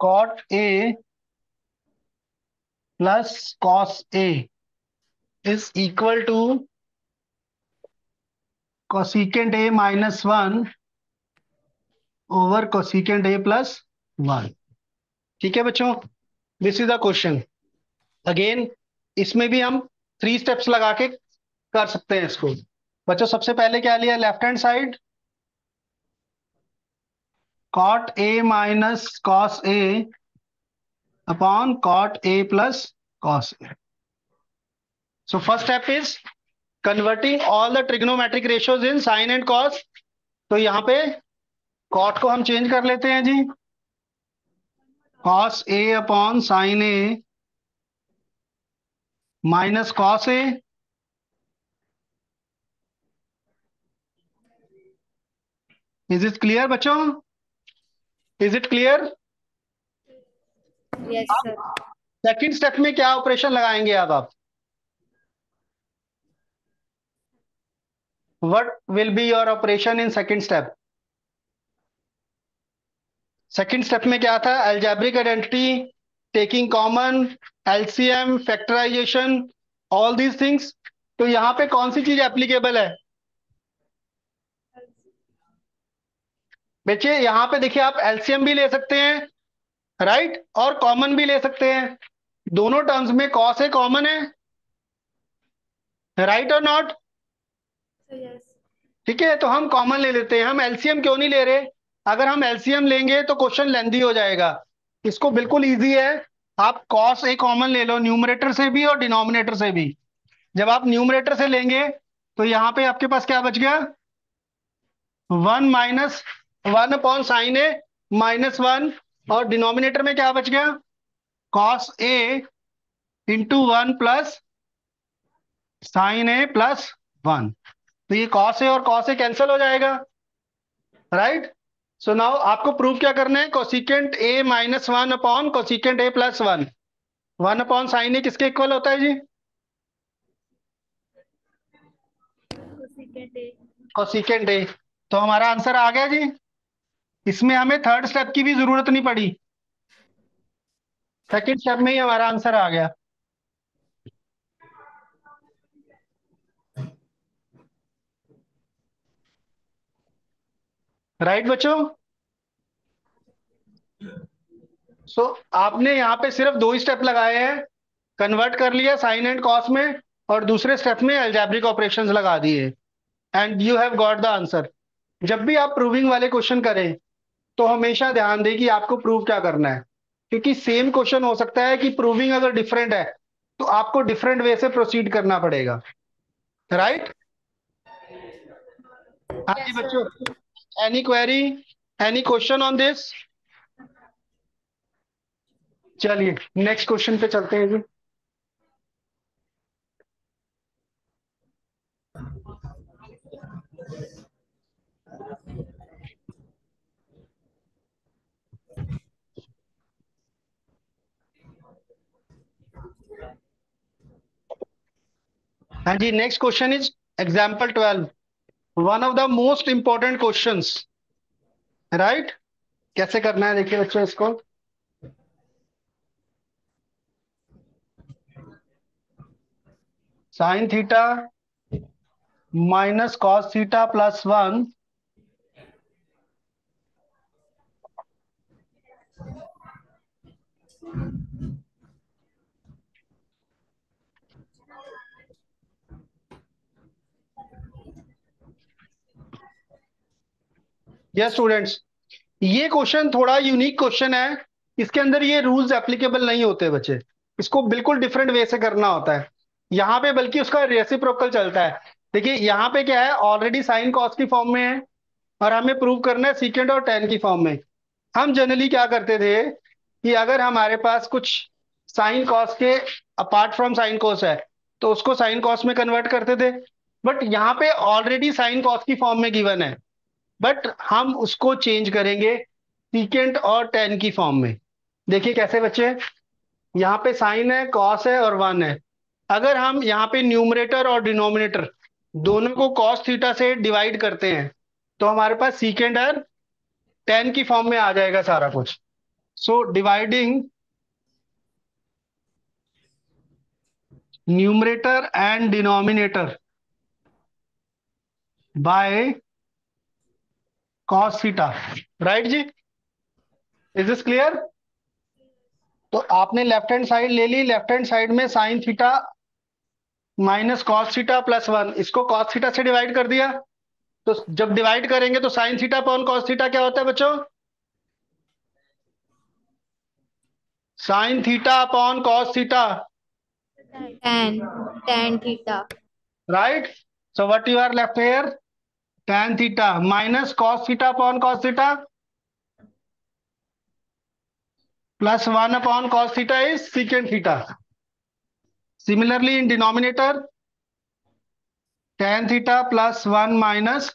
Cot a plus cos a is equal to cosecant a minus one over cosecant a plus one ठीक है बच्चों? This is the question again इसमें भी हम three steps लगा के कर सकते हैं इसको। बच्चों, सबसे पहले क्या लिया? Left hand side cot a minus cos a upon cot a plus cos a so first step is converting all the trigonometric ratios in sine and cos तो यहाँ पे कॉट को हम चेंज कर लेते हैं जी। Cos a upon sine a minus cos a is it clear बच्चों? Is it clear second step में क्या ऑपरेशन लगाएँगे अब आप? What will be your operation in second step? Second step में क्या था? Algebraic identity taking common LCM factorization all these things तो यहाँ पे कौन सी चीज़ एप्लीकेबल है? बच्चे यहाँ पे देखिए आप एलसीएम भी ले सकते हैं राइट और कॉमन भी ले सकते हैं। दोनों टर्म्स में कॉस है कॉमन है? राइट और नॉट ठीक है तो हम कॉमन ले लेते हैं। हम एलसीएम क्यों नहीं ले रहे? अगर हम एलसीएम लेंगे तो क्वेश्चन लेंदी हो जाएगा। इसको बिल्कुल इजी है। आप कॉस ए कॉमन ले लो न्यूमरेटर से भी और डिनोमिनेटर से भी। जब आप न्यूमरेटर से लेंगे तो यहाँ पे आपके पास क्या बच गया? One minus one upon sine a minus one और डिनोमिनेटर में क्या बच गया? Cos a into one plus sine a plus one. तो ये कॉस ए और कॉस ए कैंसिल हो जाएगा। राइट? सो नाउ आपको प्रूव क्या करना है? Cosecant a minus one upon cosecant a plus one. One upon sine a किसके इक्वल होता है जी? Cosecant A. तो हमारा आंसर आ गया जी। इसमें हमें थर्ड स्टेप की भी ज़रूरत नहीं पड़ी। सेकंड स्टेप में ही हमारा आंसर आ गया। राइट right, बच्चों? सो so, आपने यहाँ पे सिर्फ़ दो ही स्टेप लगाए हैं। कन्वर्ट कर लिया साइन एंड कॉस में और दूसरे स्टेप में एल्जेब्रिक ऑपरेशंस लगा दिए। And you have got the answer जब भी आप प्रूविंग वाले क्वेश्चन करें तो हमेशा ध्यान दें कि आपको प्रूव क्या करना है। क्योंकि सेम क्वेश्चन हो सकता है कि प्रूविंग अगर डिफरेंट है तो आपको डिफरेंट वे से प्रोसीड करना पड़ेगा। राइट हाँ जी Yes. बच्चों any query any question on this चलिए नेक्स्ट क्वेश्चन पे चलते हैं जी। हाँ जी next question is example twelve one of the most important question right कैसे करना है देखिए बच्चों इसको? Sine theta minus cos theta plus one yes students ये क्वेश्चन थोड़ा यूनिक क्वेश्चन है। इसके अंदर ये रूल्स एप्लीकेबल नहीं होते बच्चे। इसको बिल्कुल डिफरेंट वे से करना होता है। यहाँ पे बल्कि उसका रेसिप्रोकल चलता है। देखिए, यहाँ पे क्या है? ऑलरेडी साइन कॉस की फॉर्म में है और हमें प्रूव करना है सीकेंड और टेन की फॉर्म में। हम जनरली क्या करते थे कि अगर हमारे पास कुछ साइन कॉस के अपार्ट फ्रॉम साइन कॉस है तो उसको साइन कॉस में कन्वर्ट करते थे। बट यहाँ पे ऑलरेडी साइन कॉस की फॉर्म में गिवन है। बट हम उसको चेंज करेंगे सीकेंट और टेन की फॉर्म में। देखिए कैसे बच्चे यहाँ पे साइन है कॉस है और वन है। अगर हम यहाँ पे न्यूमरेटर और डिनोमिनेटर दोनों को कॉस थीटा से डिवाइड करते हैं तो हमारे पास सीकेंड और टेन की फॉर्म में आ जाएगा सारा कुछ। So dividing numerator and denominator by cos theta right जी? इज़ दिस क्लियर तो आपने लेफ़्ट हैंड साइड ले ली लेफ़्ट हैंड साइड में sine theta minus cos theta plus one इसको कॉस थीटा से डिवाइड कर दिया। तो जब डिवाइड करेंगे तो sine theta upon cos theta क्या होता है बच्चों? Sine theta upon cos theta tan tan theta right? So what you are left here? Tan theta minus cos theta upon cos theta plus 1 upon cos theta is secant theta similarly in denominator tan theta plus 1 minus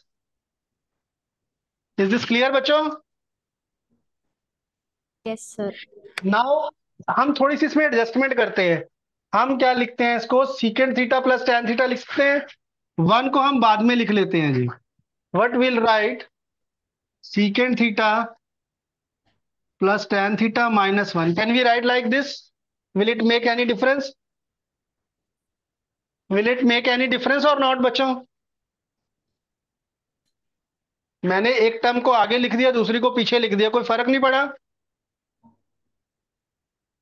is this clear बच्चों yes sir now हम थोड़ी सी इसमें adjustment करते हैं हम क्या लिखते हैं इसको secant theta plus tan theta लिख सकते हैं वन को हम बाद में लिख लेते हैं जी what will write secant theta plus tan theta minus one can we write like this will it make any difference will it make any difference और नॉट बच्चों? मैंने एक टर्म को आगे लिख दिया दूसरी को पीछे लिख दिया कोई फ़र्क नहीं पड़ा?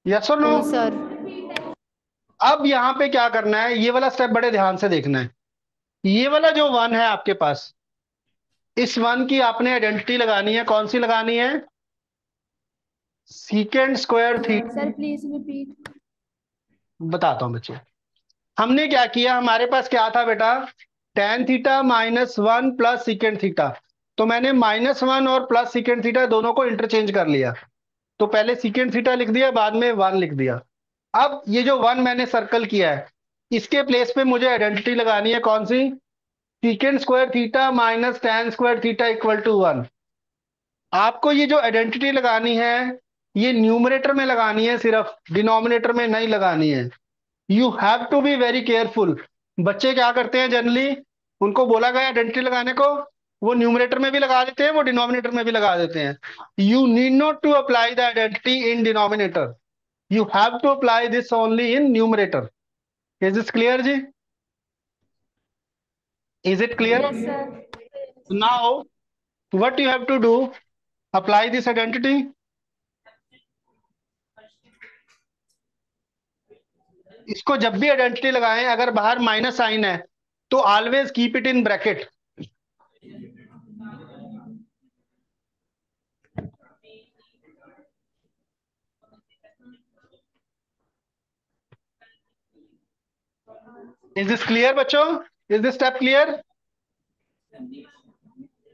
यस और नो sir. अब यहाँ पे क्या करना है? ये वाला स्टेप बड़े ध्यान से देखना है। ये वाला जो वन है आपके पास इस वन की आपने आइडेंटिटी लगानी है कौन सी लगानी है? सीकेंड स्क्वायर थी sir please repeat बताता हूँ बच्चे। हमने क्या किया? हमारे पास क्या था बेटा? Tan theta minus one plus secant theta तो मैंने माइनस वन और प्लस सिकेंड थीटा दोनों को इंटरचेंज कर लिया। तो पहले सिकेंड थीटा लिख दिया बाद में वन लिख दिया। अब ये जो वन मैंने सर्कल किया है इसके प्लेस पे मुझे आइडेंटिटी लगानी है कौन सी? Secant square theta minus tan square theta equal to one. आपको ये जो आइडेंटिटी लगानी है, ये न्यूमरेटर में लगानी है सिर्फ़, डिनोमिनेटर में नहीं लगानी है। You have to be very careful बच्चे क्या करते हैं जनरली उनको बोला गया आइडेंटिटी लगाने को, वो न्यूमरेटर में भी लगा देते हैं, वो डिनोमिनेटर में भी लगा देते हैं। You need not to apply the identity in denominator you have to apply this only in numerator is this clear Ji? is it clear? Yes sir. Now what you have to do? Apply this identity? इसको जब भी identity लगाए अगर बाहर minus sign है तो always keep it in bracket is this clear बच्चों? Is this step clear?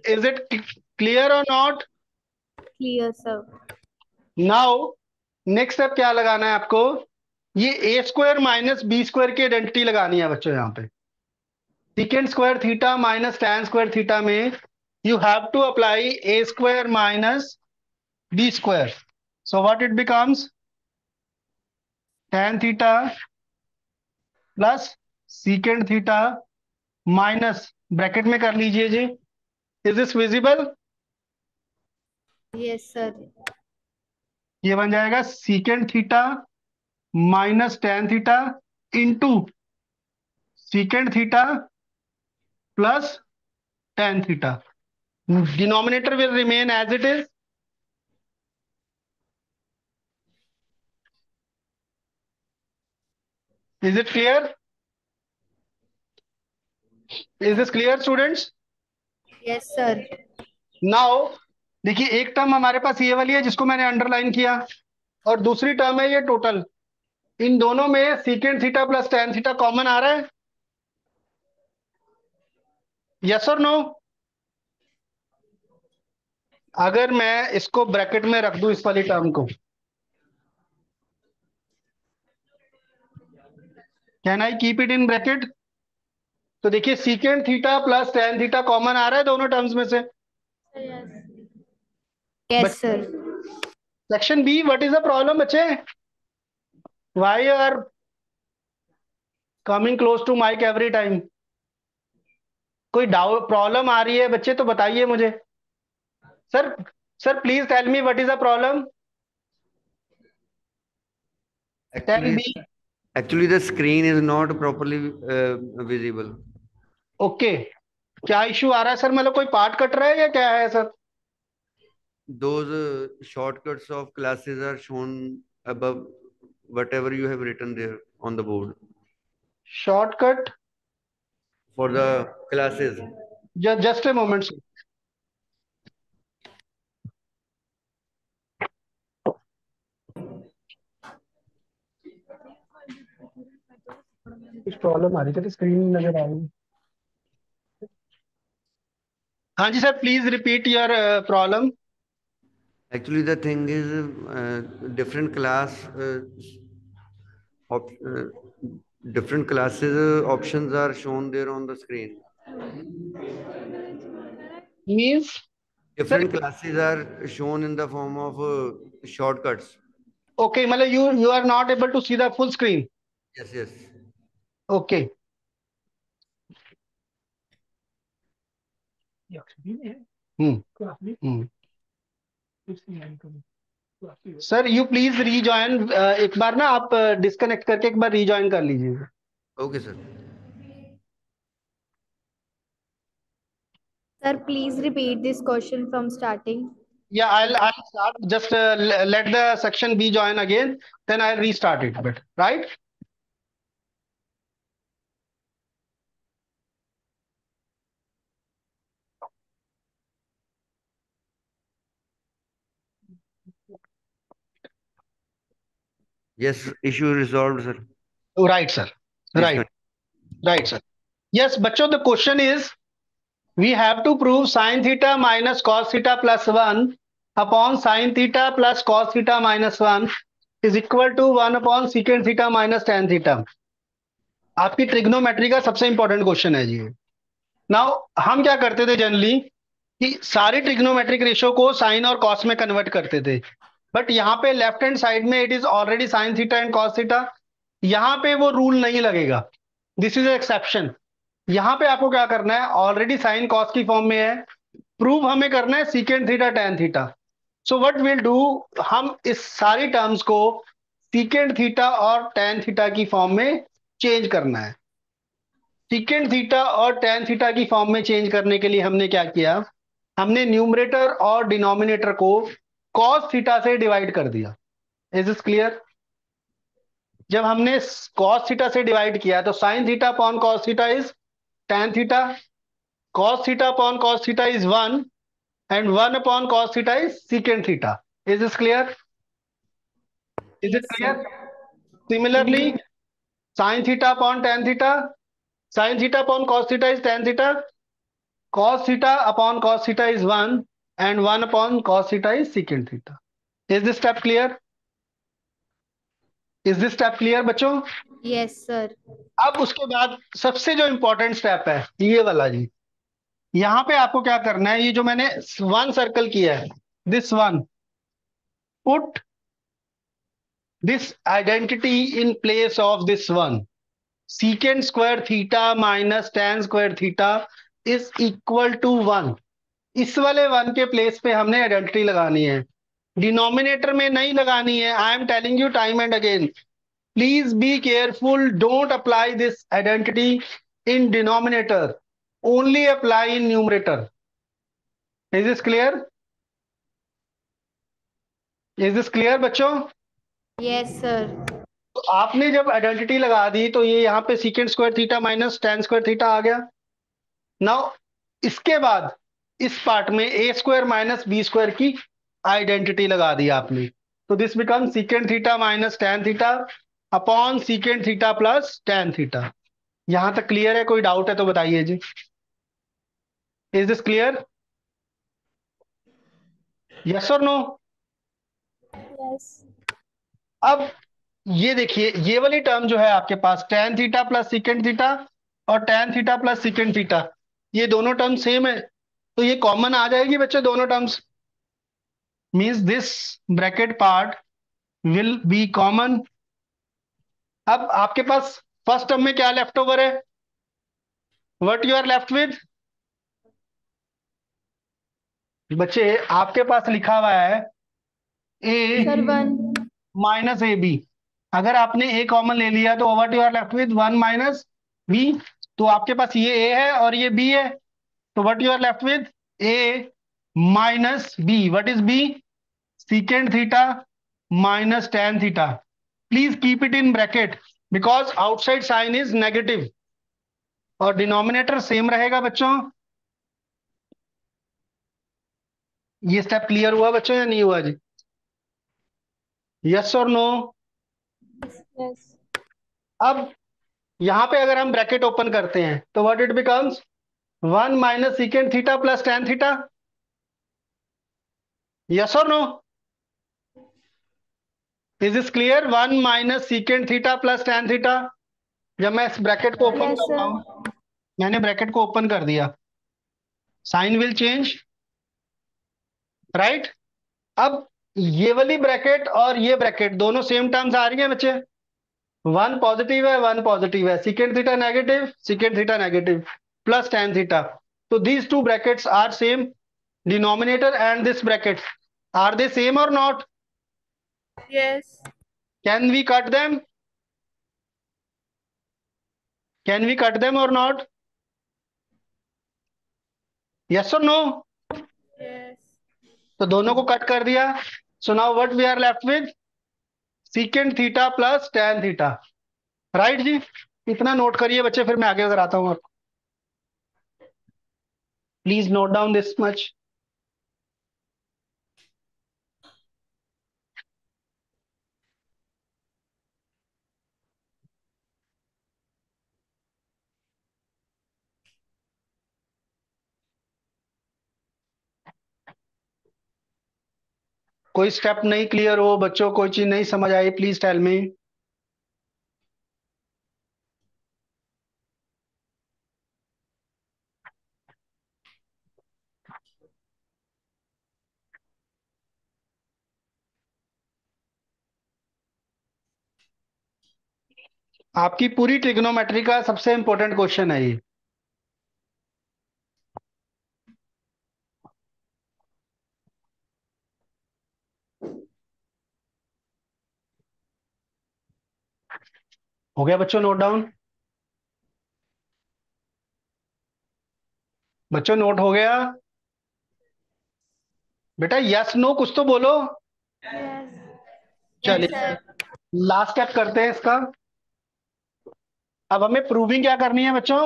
Is it clear or not? clear sir. Now, next step क्या लगाना है आपको? ये a square minus b square की आइडेंटिटी लगानी है बच्चों यहाँ पे। Secant square theta minus tan square theta में you have to apply a square minus b square so what it becomes tan theta plus secant theta minus bracket में कर लीजिए जी। Is this visible yes sir. ये बन जाएगा secant theta minus tan theta into secant theta plus tan theta denominator will remain as it is is it clear is this clear students yes sir. Now देखिए एक term हमारे पास ये वाली है जिसको मैंने अंडरलाइन किया और दूसरी टर्म है ये टोटल इन दोनों में secant theta plus tan theta common आ रहा है? यस और नो अगर मैं इसको ब्रैकेट में रख दूँ इस वाली टर्म को। Can I keep it in bracket तो देखिए secant theta plus tan theta common आ रहा है दोनों टर्म्स में से। Yes sir. Section B what is the problem बच्चे? Why are coming close to mike every time कोई डाउट प्रॉब्लम आ रही है बच्चे तो बताइए मुझे। Sir sir please tell me what is the problem tan Actually, B actually the screen is not properly uh, visible. Okay. क्या issue आ रहा है सर? मतलब कोई पार्ट कट रहा है या क्या है sir? Those shortcuts of classes are shown above whatever you have written there on the board shortcut for the classes just a moment sir कुछ प्रॉब्लम आ रही थी तो स्क्रीन नज़र आ रही है। हाँ जी sir please repeat your problem Actually, the thing is uh, different class uh, op uh, different classes uh, options are shown there on the screen. Means Different classes are shown in the form of uh, shortcuts. Okay मतलब you you are not able to see the full screen Yes, yes. Okay sir you please rejoin एक बार ना आप disconnect करके एक बार rejoin कर लीजिए। Okay sir sir please repeat this question from starting या I I start just let the section be join again then I restart it but right Yes, issue resolved, sir. Oh, Right, sir. Yes, Right. Right, sir. Yes, बच्चों, the question is, we have to prove sine theta minus cos theta plus one upon sine theta plus cos theta minus one is equal to one upon secant theta minus tan theta. आपकी trigonometry का सबसे important question है जी now हम क्या करते थे generally कि सारी ट्रिग्नोमेट्रिक रेशियो को साइन और कॉस में कन्वर्ट करते थे बट यहाँ पे लेफ़्ट हैंड साइड में it is already sine theta and cos theta यहाँ पे वो रूल नहीं लगेगा। दिस इज़ एक्सेप्शन यहाँ पे आपको क्या करना है? ऑलरेडी साइन कॉस की फॉर्म में है। प्रूव हमें करना है secant theta tan theta so what will do हम इस सारी टर्म्स को सीकेंड थीटा और टेन थीटा की फॉर्म में चेंज करना है। सीकेंड थीटा और टेन थीटा की फॉर्म में चेंज करने के लिए हमने क्या किया? हमने न्यूमरेटर और डिनोमिनेटर को कॉस थीटा से डिवाइड कर दिया। इज़ इज़ क्लियर जब हमने कॉस थीटा से डिवाइड किया तो sine theta upon cos theta is tan theta cos theta upon cos theta is one and one upon cos theta is secant theta is is clear is is clear similarly sine theta upon tan theta sine theta upon cos theta is tan theta cos theta upon cos theta is one and 1 upon cos theta is secant theta. Is this step clear? Is this step clear बच्चों? Yes, sir. अब उसके बाद सबसे जो important step है ये वाला जी। यहाँ पे आपको क्या करना है ये जो मैंने वन सर्कल किया है this one put this identity in place of this one secant square theta minus tan square theta is equal to one इस वाले वन के प्लेस पे हमने आइडेंटिटी लगानी है। डिनोमिनेटर में नहीं लगानी है। I am telling you time and again please be careful don't apply this identity in denominator only apply in numerator. Is this clear? Is this clear बच्चों? Yes, sir. तो आपने जब आइडेंटिटी लगा दी तो ये यहाँ पे secant square theta minus tan square theta आ गया। नाउ इसके बाद इस पार्ट में A square minus B square की आइडेंटिटी लगा दी आपने। तो this become secant theta minus tan theta upon secant theta plus tan theta यहाँ तक क्लियर है? कोई डाउट है तो बताइए जी। इज़ दिस क्लियर यस और नो. अब ये देखिए ये वाली टर्म जो है आपके पास tan theta plus secant theta और tan theta plus secant theta ये दोनों टर्म सेम है। तो ये कॉमन आ जाएगी बच्चे दोनों terms means this bracket part will be common अब आपके पास फ़र्स्ट टर्म में क्या लेफ़्ट ओवर है? What you are left with बच्चे आपके पास लिखा हुआ है ए माइनस ए बी अगर आपने ए कॉमन ले लिया तो what you are left with one minus B तो आपके पास ये ए है और ये बी है। तो what you are left with A minus B what is B secant theta minus tan theta. Please keep it in bracket because outside sign is negative. और डिनोमिनेटर सेम रहेगा बच्चों? ये स्टेप क्लियर हुआ बच्चों या नहीं हुआ जी? यस और नो Yes. अब यहाँ पे अगर हम ब्रैकेट ओपन करते हैं तो what it becomes one minus secant theta plus tan theta? Yes और no is is clear one minus secant theta plus tan theta? जब मैं इस ब्रैकेट को ओपन Yes, करता sir. हूँ मैंने ब्रैकेट को ओपन कर दिया। साइन विल चेंज राइट अब ये वाली ब्रैकेट और ये ब्रैकेट दोनों सेम टर्म्स आ रही है बच्चे। वन पॉजिटिव है वन पॉजिटिव है। Secant theta negative secant theta negative plus tan theta तो these two brackets are same denominator and this bracket are they same और not Yes. Can we cut them? Can we cut them or not? Yes or no? Yes. तो दोनों को cut कर दिया so now what we are left with secant theta plus tan theta right जी इतना note करिए बच्चे फिर मैं आगे कराता हूँ आपको please note down this much कोई स्टेप नहीं क्लियर हो, बच्चों, कोई चीज़ नहीं समझ आई प्लीज़ टेल मी आपकी पूरी ट्रिग्नोमेट्री का सबसे इंपॉर्टेंट क्वेश्चन है ये। हो गया बच्चों नोट डाउन बच्चों नोट हो गया। बेटा यस नो कुछ तो बोलो। Yes. चलिए। Sir. लास्ट स्टेप करते हैं इसका। अब हमें प्रूविंग क्या करनी है बच्चों?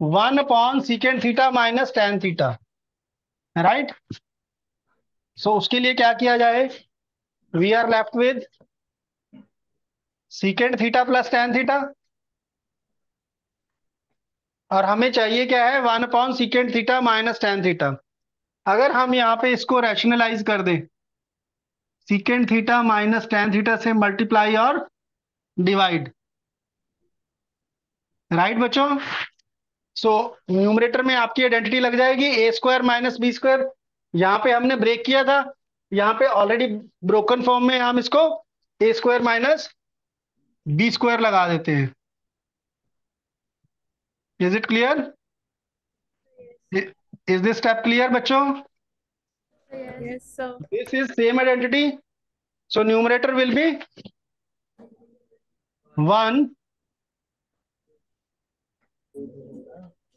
One upon secant theta minus tan theta right so उसके लिए क्या किया जाए? We are left with secant theta plus tan theta और हमें चाहिए क्या है? One upon secant theta minus tan theta अगर हम यहाँ पे इसको रैशनलाइज कर दें secant theta minus tan theta से मल्टीप्लाई और डिवाइड राइट बच्चों? सो so, न्यूमरेटर में आपकी आइडेंटिटी लग जाएगी A square minus B square यहाँ पे हमने ब्रेक किया था यहाँ पे ऑलरेडी ब्रोकन फॉर्म में हम इसको A square minus B square लगा देते हैं। Is it clear is this step clear बच्चों? Yes, sir. this is same identity. So numerator will be 1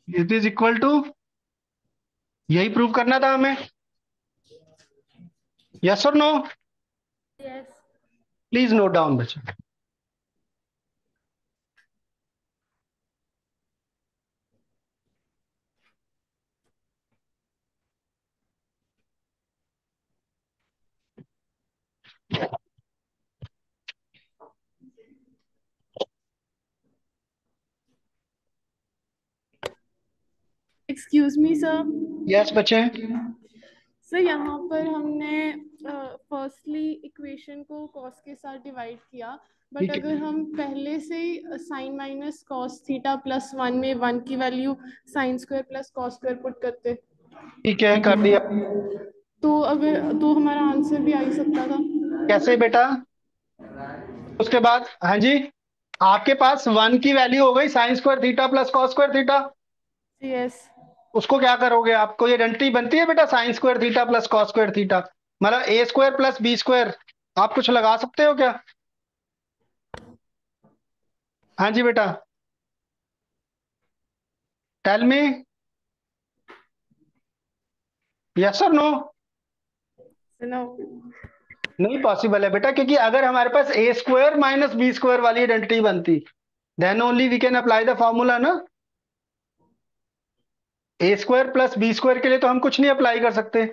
it is equal to यही प्रूव करना था हमें। यस और नो. प्लीज़ नोट डाउन बच्चे। एक्सक्यूज मी सर यस बच्चे? Sir यहाँ पर हमने फर्स्टली uh, इक्वेशन को कॉस के साथ डिवाइड किया बट अगर हम पहले से ही sine minus cos theta plus one में वन की value sine square plus cos square put करते। ठीक है कर दिया। तो अगर तो हमारा आंसर भी आ ही सकता था। कैसे बेटा? उसके बाद? हाँ जी। आपके पास वन की वैल्यू हो गई sine square theta plus cos square theta yes उसको क्या करोगे आपको ये आइडेंटिटी बनती है बेटा? Sine square theta plus cos square theta मतलब A square plus B square आप कुछ लगा सकते हो क्या? हाँ जी बेटा। टेल मी यस और नो नो नहीं पॉसिबल है बेटा क्योंकि अगर हमारे पास A square minus B square वाली आइडेंटिटी बनती then only we can apply the formula ना? A square plus B square के लिए तो हम कुछ नहीं अप्लाई कर सकते।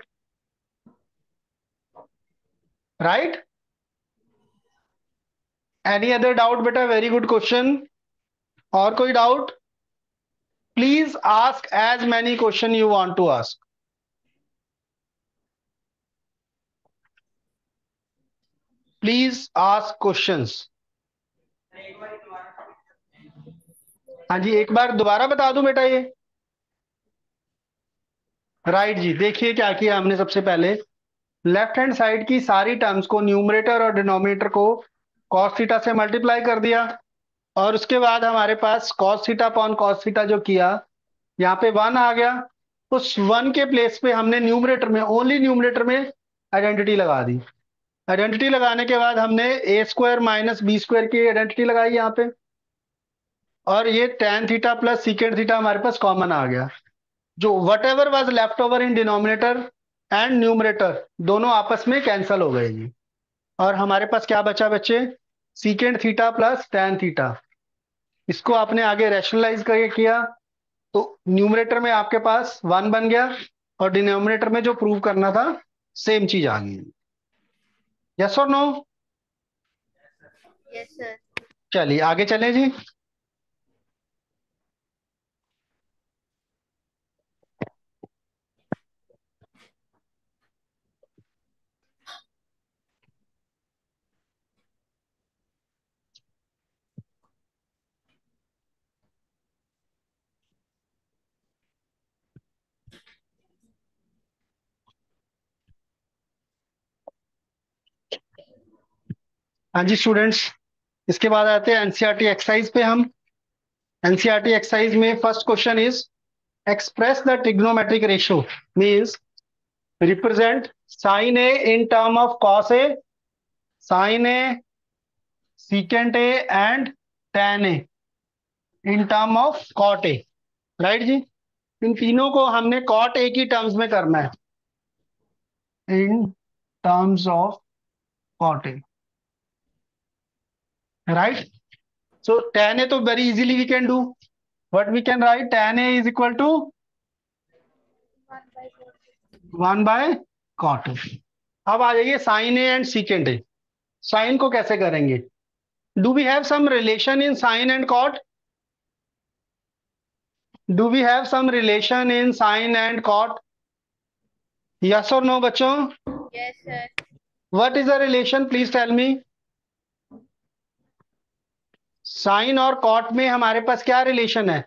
राइट एनी अदर डाउट बेटा? वेरी गुड क्वेश्चन और कोई doubt please ask as many question you want to ask please ask questions हाँ जी, एक बार दोबारा बता दूँ बेटा ये? राइट जी, देखिए क्या किया हमने सबसे पहले। लेफ़्ट हैंड साइड की सारी टर्म्स को न्यूमरेटर और डिनोमिनेटर को कॉस थीटा से मल्टीप्लाई कर दिया। और उसके बाद हमारे पास cos theta upon cos theta जो किया, यहाँ पे वन आ गया। उस वन के प्लेस पे हमने न्यूमरेटर में ओनली न्यूमरेटर में आइडेंटिटी लगा दी। आइडेंटिटी लगाने के बाद हमने A square minus B square की आइडेंटिटी लगाई यहाँ पे। और ये tan theta plus secant theta हमारे पास कॉमन आ गया। जो whatever was left over in denominator and numerator दोनों आपस में कैंसल हो गए जी। और हमारे पास क्या बचा बच्चे? Secant theta plus tan theta इसको आपने आगे रैशनलाइज करके किया तो न्यूमरेटर में आपके पास वन बन गया और डिनोमिनेटर में जो प्रूव करना था सेम चीज़ आ गई। यस और नो यस सर चलिए आगे चलें जी। हाँ जी स्टूडेंट्स इसके बाद आते हैं एनसीईआरटी एक्सरसाइज पे हम। एनसीईआरटी एक्सरसाइज में first question is express the trigonometric ratio means represent sine A in term of cos A sine A secant A and tan A in term of cot A right जी? इन तीनों को हमने cot A की terms में करना है। In terms of cot A right so tan a to very easily we can do. What we can write? Tan a is equal to 1 by cot अब आ जाइए sine A and secant A sine को कैसे करेंगे? Do we have some relation in sine and cot do we have some relation in sine and cot yes और no बच्चों? Yes sir what is the relation please tell me sine और cot में हमारे पास क्या relation है?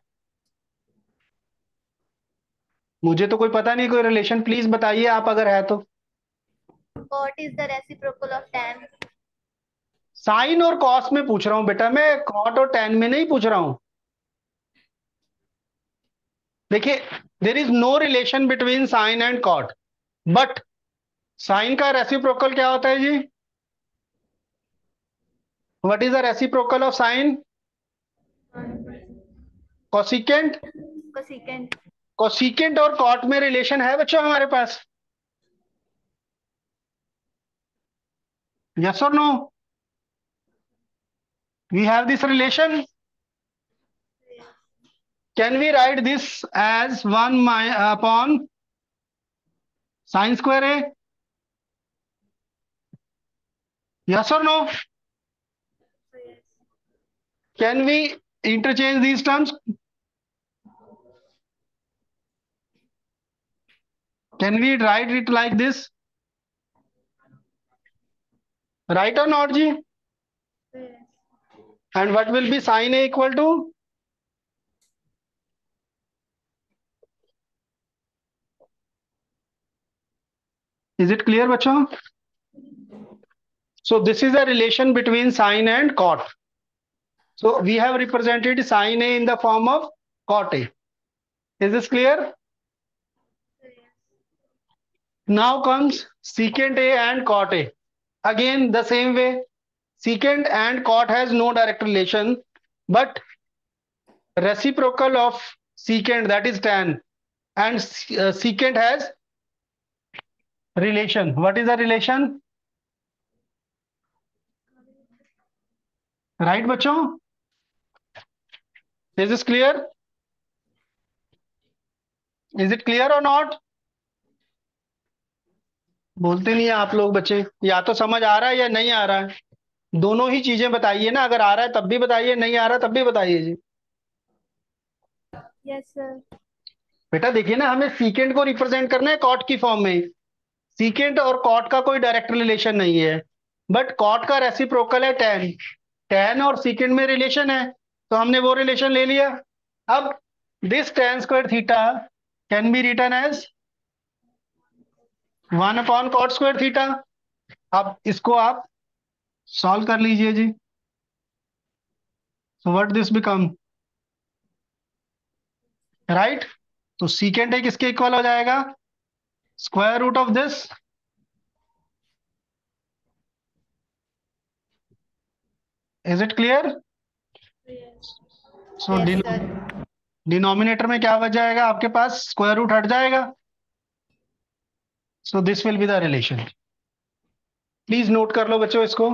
मुझे तो कोई पता नहीं कोई रिलेशन प्लीज़ बताइए आप अगर है तो। Cot is the reciprocal of tan sine और कॉस में पूछ रहा हूँ बेटा मैं कॉट और टैन में नहीं पूछ रहा हूँ। देखिए there is no relation between sine and cot but sine का रेसिप्रोकल क्या होता है जी? What is the reciprocal of sine cosecant cosecant cosecant और कॉट में रिलेशन है बच्चों हमारे पास yes or no we have this relation can we write this as 1 my upon sine square a yes or no can we interchange these terms? Can we write it like this? Right or not ji and what will be sine a equal to? Is it clear bachcho so this is a relation between sine and cot so we have represented sine a in the form of cot a is this clear now comes secant a and cot a again the same way secant and cot has no direct relation but reciprocal of secant that is tan and uh, secant has relation what is the relation right बच्चों is this clear? Is it clear or not? बोलते नहीं है आप लोग बच्चे। या तो समझ आ रहा है या नहीं आ रहा है। दोनों ही चीज़ें बताइए ना। अगर आ रहा है तब भी बताइए। नहीं आ रहा तब भी बताइए जी। Yes, sir. बेटा देखिए ना हमें सीकेंट को रिप्रेजेंट करना है कॉट की फॉर्म में। सीकेंट और कॉट का कोई डायरेक्ट रिलेशन नहीं है। बट कॉट का रेसिप्रोकल है टेन टेन और सीकेंट में रिलेशन है। तो हमने वो रिलेशन ले लिया। अब this tan square theta can be return as one upon cot square theta अब इसको आप सॉल्व कर लीजिए जी। So what this become right तो सीकेंट एक इसके इक्वल हो जाएगा? Square root of this is it clear so denominator में क्या बच जाएगा? आपके पास स्क्वायर रूट हट जाएगा। So this will be the relation please note कर लो बच्चों इसको।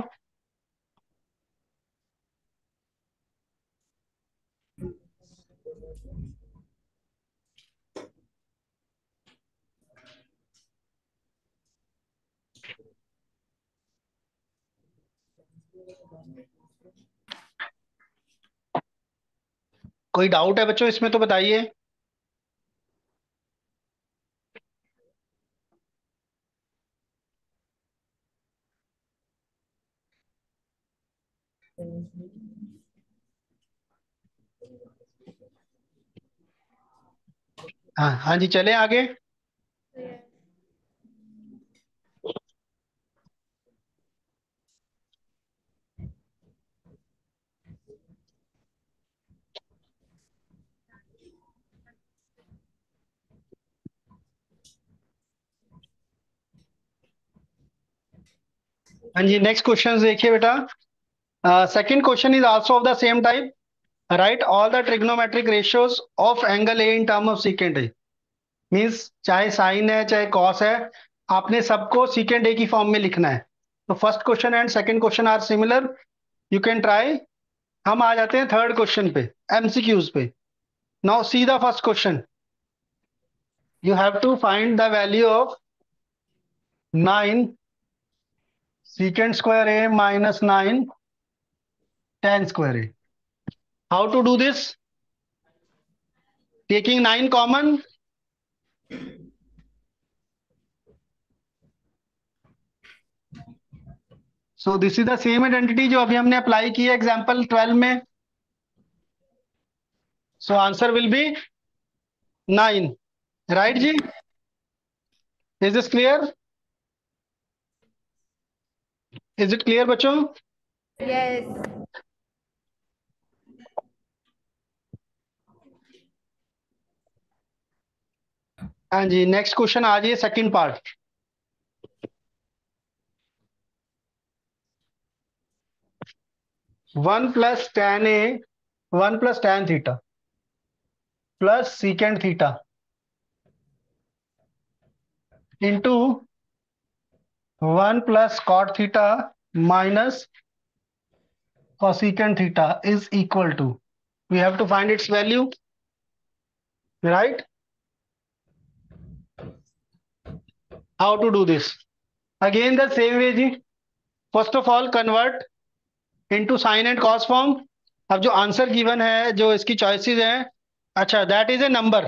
कोई डाउट है बच्चों इसमें तो बताइए। हाँ हाँ जी चले आगे। हाँ जी नेक्स्ट क्वेश्चन देखिए बेटा। Second question is also of the same type right all the trigonometric ratios of angle A in term of secant A means चाहे साइन है, चाहे कॉस है, आपने सबको सीकेंट ए की फॉर्म में लिखना है। तो first question and second question are similar you can try हम आ जाते हैं थर्ड क्वेश्चन पे एमसीक्यूज पे। Now see the first question you have to find the value of 9 secant square A minus nine tan square A how to do this taking nine common so this is the same identity जो अभी हमने apply की है example twelve में. So answer will be nine right ji is is clear Is it clear बच्चों? Yes. हाँ जी next question आ जाइए second part one plus tan a one plus tan theta plus secant theta into one plus cot theta minus cosecant theta is equal to we have to find its value right how to do this again the same way ji. First of all convert into sine and cos form अब जो answer given है, जो इसकी choices हैं अच्छा that is a number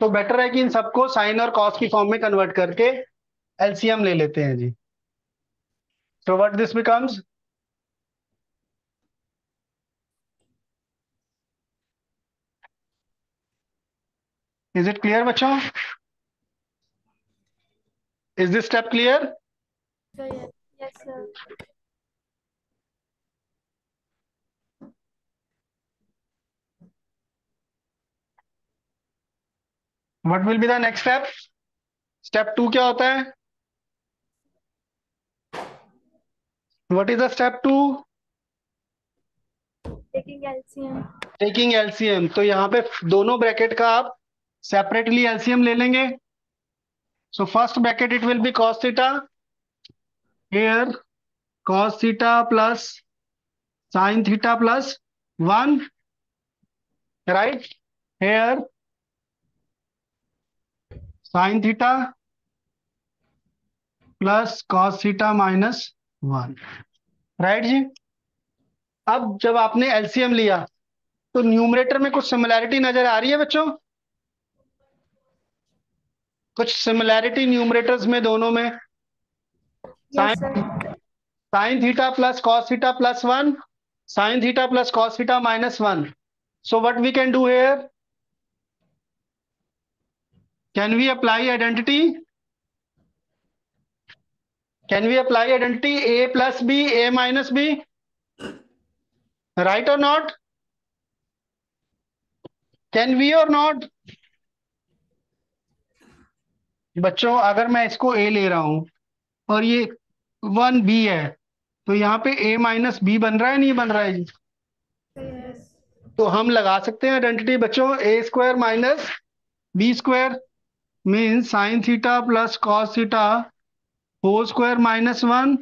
तो better है कि इन सबको साइन और कॉस की फॉर्म में कन्वर्ट करके एलसीएम ले लेते हैं जी। So what this becomes is it clear बच्चों? Is this step clear what will be the next step step two क्या होता है? What is the step two Taking LCM. taking LCM. Taking LCM तो यहाँ पे दोनों ब्रैकेट का आप सेपरेटली एलसीएम ले लेंगे so first bracket it will be cos theta here cos theta plus sin theta plus 1 right here sin theta plus cos theta minus one right जी? अब जब आपने एलसीएम लिया तो न्यूमरेटर में कुछ सिमिलैरिटी नज़र आ रही है बच्चों? कुछ सिमिलैरिटी न्यूमरेटर में दोनों में? Sine theta plus cos theta plus one sine theta plus cos theta minus one so what we can do here can we apply identity can we apply identity a plus b a minus b? Right or not? Can we or not? बच्चों अगर मैं इसको a ले रहा हूँ और ये one B है तो यहाँ पे a माइनस बी बन रहा है नहीं बन रहा है जी? Yes. तो हम लगा सकते हैं आइडेंटिटी बच्चों a square minus b square mean sine theta plus cos theta whole square minus one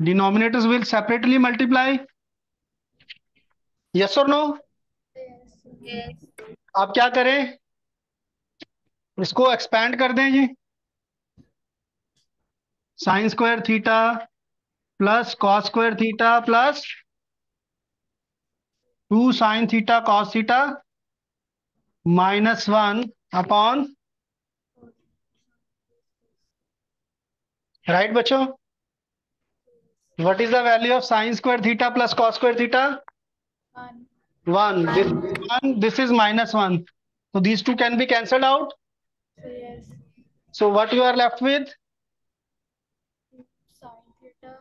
denominators will separately multiply yes और नो Yes. आप क्या करें? इसको एक्सपैंड कर दें जी। Sine square theta plus cos square theta plus two sine theta cos theta minus one upon right बच्चों what is the value of sine square theta plus cos square theta One. 1 this one this is minus 1 so these two can be cancelled out So yes. so what you are left with Sin theta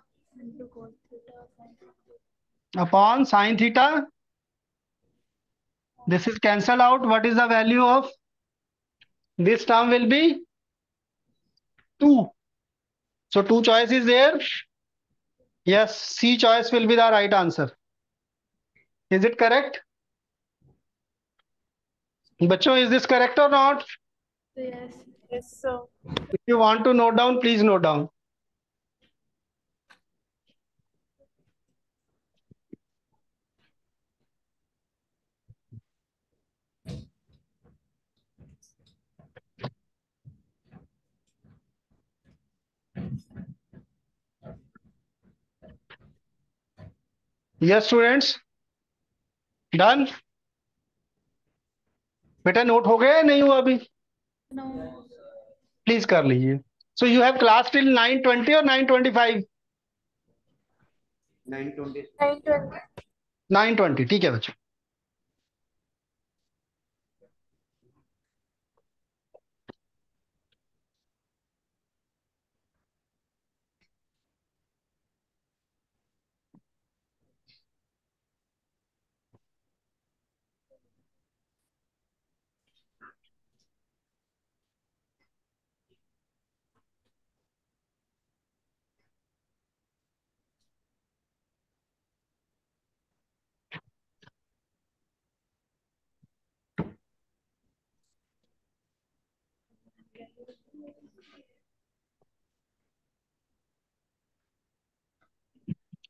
into cos theta sin theta. upon sine theta this is cancelled out what is the value of this term will be 2 so two choices there. Yes, C choice will be the right answer. Is it correct? Bacho, is this correct or not? Yes. Yes, sir. If you want to note down, please note down. Yes students done बेटा note हो गया या नहीं हुआ अभी? No. Please कर लीजिए। So you have class till 920 और nine twenty five nine twenty nine twenty ठीक है बच्चों।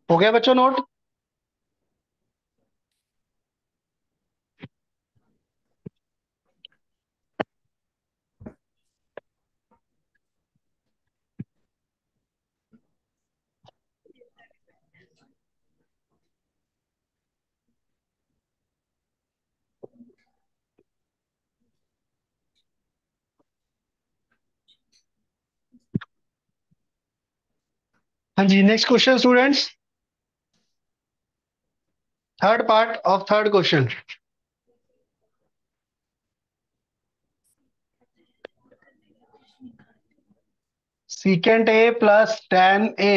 हो गया बच्चों नोट? हाँ जी next question students third part of third question secant a plus tan a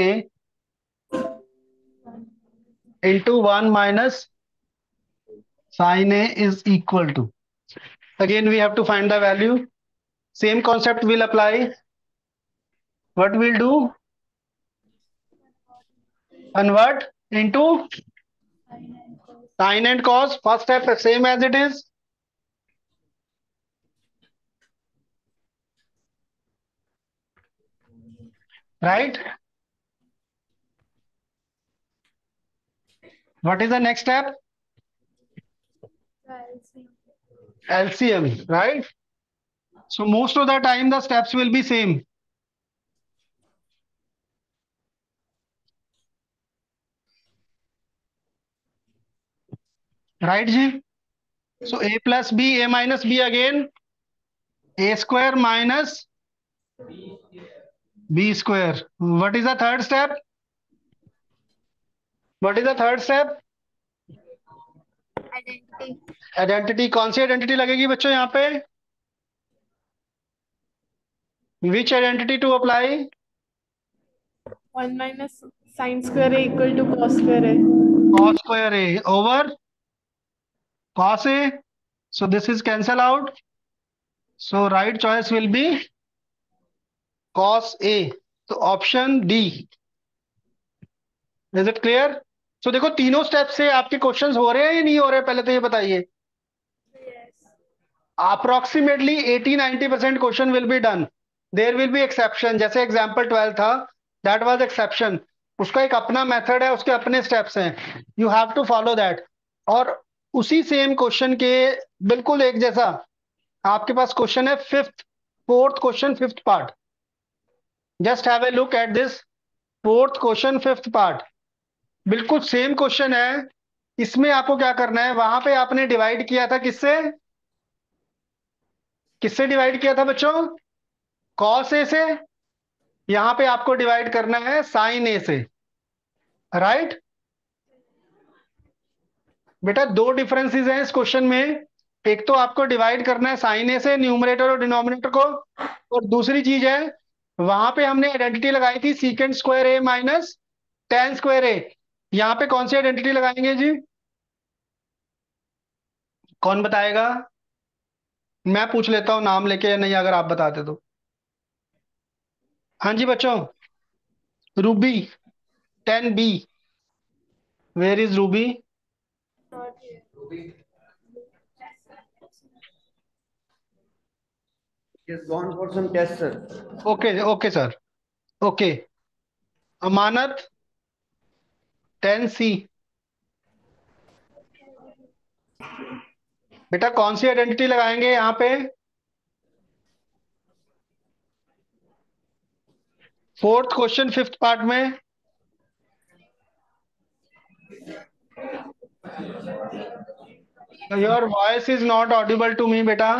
into one minus sine a is equal to again we have to find the value same concept will apply what will do convert into Sin Sine and cos, first step same as it is. Right? What is the next step? LCM. LCM, right? So most of the time the steps will be same. Right ji so a plus b a minus b again a square minus b square what is the third step what is the third step identity identity कौन सी identity लगेगी बच्चों यहाँ पे? Which identity to apply one minus sine square equal to cos square है cos square है over cos a so this is cancel out. So right choice will be cos a. So option d. Is it clear? So देखो तीनों step से आपके questions हो रहे हैं या नहीं हो रहे पहले तो ये बताइए। Yes. Approximately 80-90 percent question will be done there will be exception जैसे एग्ज़ाम्पल ट्वेल्व था दैट वाज एक्सेप्शन उसका एक अपना मेथड है उसके अपने स्टेप्स हैं। You have to follow that और उसी सेम क्वेश्चन के बिल्कुल एक जैसा। आपके पास क्वेश्चन है fifth fourth question fifth part just have a look at this fourth question fifth part बिल्कुल सेम क्वेश्चन है। इसमें आपको क्या करना है? वहाँ पे आपने डिवाइड किया था किससे? किससे डिवाइड किया था बच्चों? कॉस ए से। यहाँ पे आपको डिवाइड करना है साइन ए से। राइट बेटा, दो डिफरेंसेस हैं इस क्वेश्चन में। एक तो आपको डिवाइड करना है साइन ए से न्यूमरेटर और डिनोमिनेटर को, और दूसरी चीज़ है, वहाँ पे हमने आइडेंटिटी लगाई थी secant square a minus tan square a यहाँ पे कौन सी आइडेंटिटी लगाएँगे जी? कौन बताएगा? मैं पूछ लेता हूँ, नाम लेके नहीं, अगर आप बताते तो। हाँ जी बच्चों, Ruby ten B where is Ruby Not here. He has gone for some tests, sir. Okay okay sir okay Amanat ten C बेटा कौन सी आइडेंटिटी लगाएँगे यहाँ पे? फोर्थ क्वेश्चन फिफ्थ पार्ट में. Your voice is not audible to me बेटा.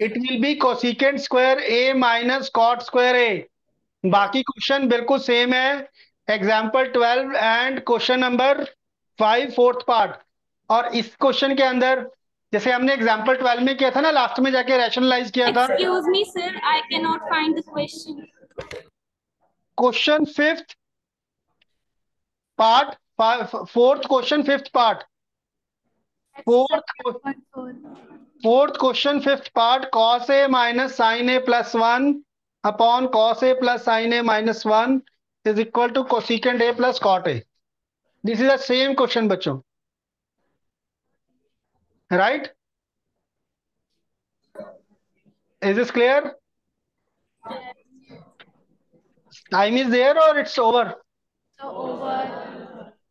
It will be cosecant square a minus cot square a बाकी question बिल्कुल सेम है. Example twelve and question number five fourth part और इस question के अंदर जैसे हमने एग्ज़ाम्पल ट्वेल्व में किया था ना लास्ट में जाके रैशनलाइज किया था. Question fifth part fourth question fifth part fourth. Fourth question fifth part cos a minus sine a plus one upon cos a plus sine a minus one is equal to cosecant a plus cot a this is the same question बच्चों. Right is this clear time is there और it's over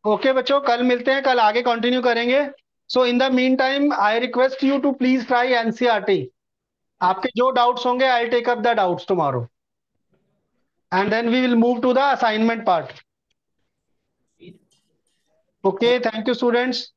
okay बच्चों कल मिलते हैं कल आगे continue करेंगे. So in the meantime I request you to please try NCERT आपके जो डाउट्स होंगे I take up the doubts tomorrow and then we will move to the assignment part okay thank you students